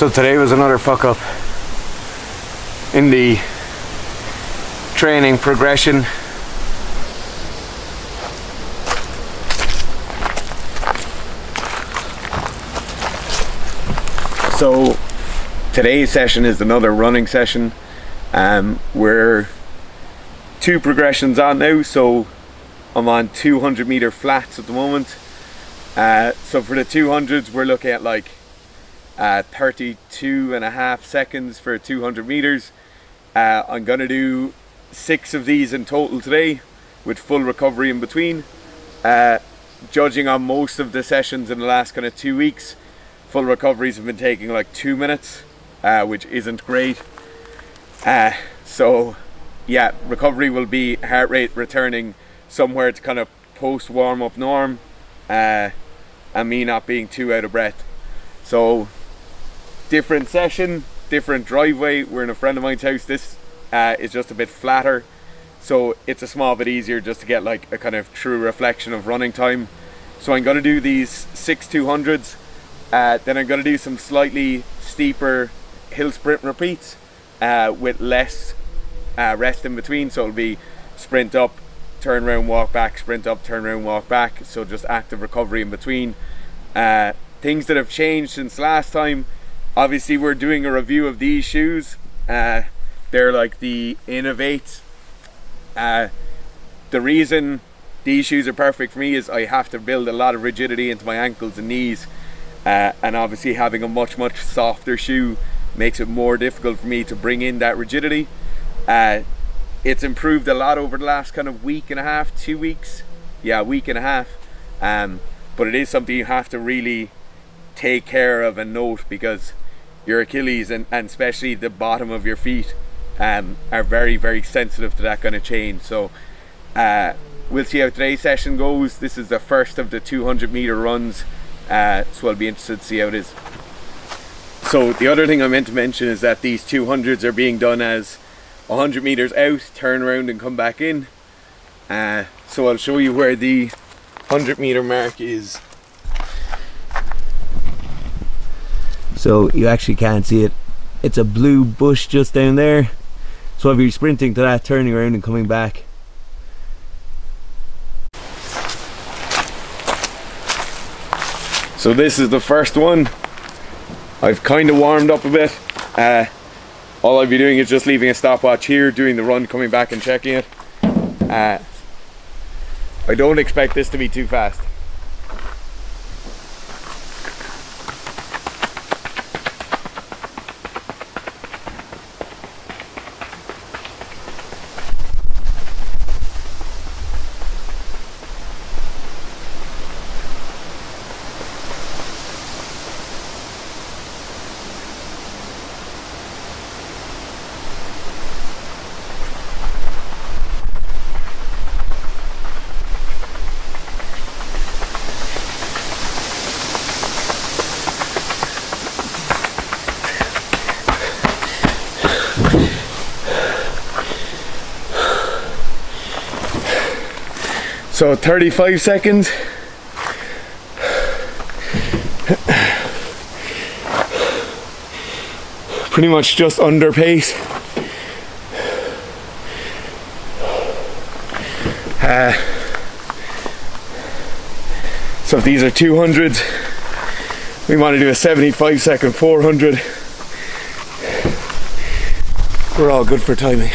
So today was another fuck up in the training progression. So today's session is another running session. Um, we're two progressions on now, so I'm on 200 meter flats at the moment. Uh, so for the 200s, we're looking at like uh, 32 and a half seconds for 200 meters. Uh, I'm gonna do six of these in total today with full recovery in between. Uh, judging on most of the sessions in the last kind of two weeks, full recoveries have been taking like two minutes, uh, which isn't great. Uh, so yeah, recovery will be heart rate returning somewhere to kind of post warm up norm uh, and me not being too out of breath. So different session, different driveway. We're in a friend of mine's house. This uh, is just a bit flatter. So it's a small bit easier just to get like a kind of true reflection of running time. So I'm gonna do these six 200s. Uh, then I'm gonna do some slightly steeper hill sprint repeats uh, with less uh, rest in between. So it'll be sprint up, turn around, walk back, sprint up, turn around, walk back. So just active recovery in between. Uh, things that have changed since last time. Obviously, we're doing a review of these shoes. Uh, they're like the Inov-8. Uh, the reason these shoes are perfect for me is I have to build a lot of rigidity into my ankles and knees. Uh, and obviously, having a much, much softer shoe makes it more difficult for me to bring in that rigidity. Uh, it's improved a lot over the last kind of week and a half, two weeks. Yeah, week and a half. Um, but it is something you have to really take care of and note because your Achilles and, and especially the bottom of your feet um, are very, very sensitive to that kind of change. So uh, we'll see how today's session goes. This is the first of the 200 meter runs, uh, so I'll be interested to see how it is. So the other thing I meant to mention is that these 200s are being done as 100 meters out, turn around and come back in. Uh, so I'll show you where the 100 meter mark is. So you actually can't see it. It's a blue bush just down there. So if you're sprinting to that, turning around and coming back, So this is the first one. I've kind of warmed up a bit. Uh, all I'll be doing is just leaving a stopwatch here, doing the run, coming back and checking it. Uh, I don't expect this to be too fast. So 35 seconds. Pretty much just under pace. Uh, so if these are 200s, we want to do a 75 second 400. We're all good for timing.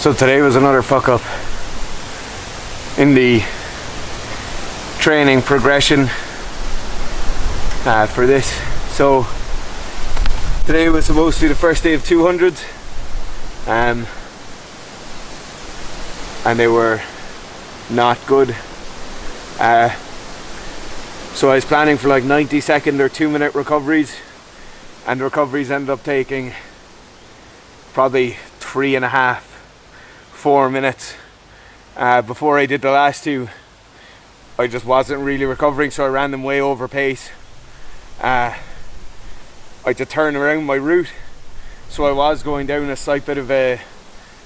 So today was another fuck up in the training progression uh, for this. So today was supposed to be the first day of 200 um, and they were not good. Uh, so I was planning for like 90 second or two minute recoveries and the recoveries ended up taking probably three and a half, four minutes. Uh, before I did the last two, I just wasn't really recovering, so I ran them way over pace. Uh, I had to turn around my route, so I was going down a slight bit of a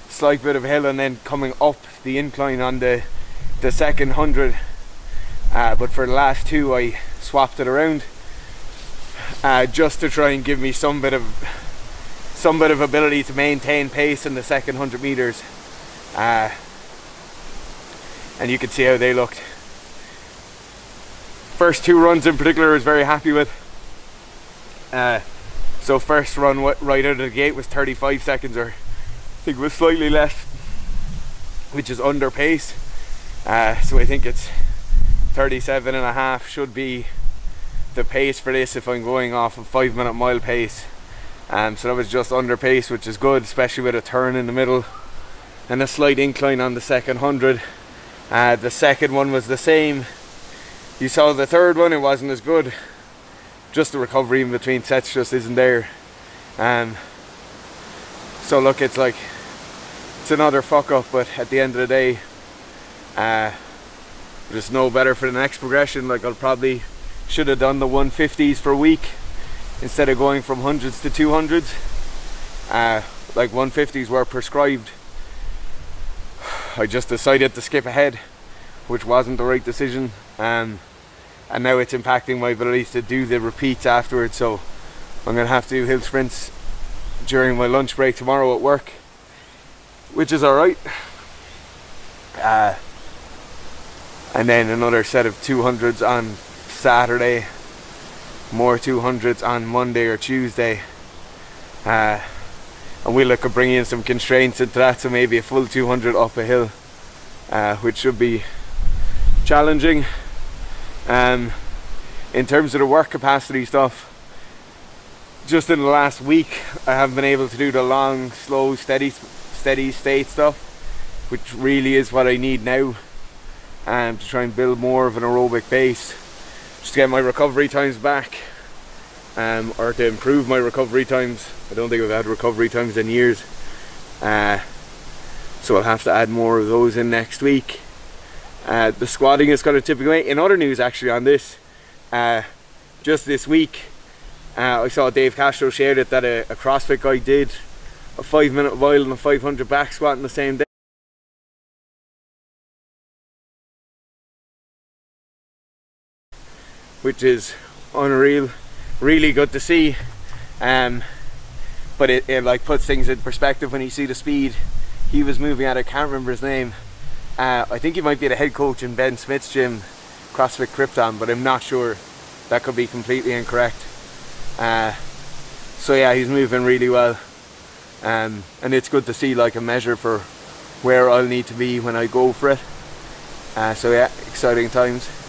slight bit of hill and then coming up the incline on the the second hundred. Uh, but for the last two, I swapped it around uh, just to try and give me some bit of some bit of ability to maintain pace in the second 100 meters uh, and you can see how they looked. First two runs in particular I was very happy with. Uh, so first run right out of the gate was 35 seconds or I think it was slightly less which is under pace. Uh, so I think it's 37 and a half should be the pace for this if I'm going off a five minute mile pace. Um, so that was just under pace which is good especially with a turn in the middle and a slight incline on the second hundred. Uh, the second one was the same. You saw the third one it wasn't as good. Just the recovery in between sets just isn't there. Um, so look it's like it's another fuck up but at the end of the day uh, just no better for the next progression. Like I'll probably should have done the 150s per week instead of going from hundreds to 200s uh, like 150s were prescribed I just decided to skip ahead which wasn't the right decision um, and now it's impacting my ability to do the repeats afterwards so I'm gonna have to do hill sprints during my lunch break tomorrow at work which is alright. Uh, and then another set of 200s on Saturday more 200s on Monday or Tuesday. Uh, and we'll look at bringing in some constraints into that so maybe a full 200 up a hill uh, which should be challenging. Um, in terms of the work capacity stuff just in the last week I haven't been able to do the long slow steady steady state stuff which really is what I need now um, to try and build more of an aerobic base just to get my recovery times back um, or to improve my recovery times. I don't think I've had recovery times in years. Uh, so I'll have to add more of those in next week. Uh, the squatting is kind of tipping away. In other news actually on this, uh, just this week, uh, I saw Dave Castro shared it that a, a CrossFit guy did a five minute while and a 500 back squat in the same day. which is unreal really good to see. Um, but it, it, like puts things in perspective when you see the speed he was moving at. I can't remember his name. Uh, I think he might be the head coach in Ben Smith's gym CrossFit Krypton but I'm not sure. That could be completely incorrect. Uh, so yeah he's moving really well. Um, and it's good to see like a measure for where I'll need to be when I go for it. Uh, so yeah exciting times